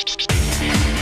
えっ?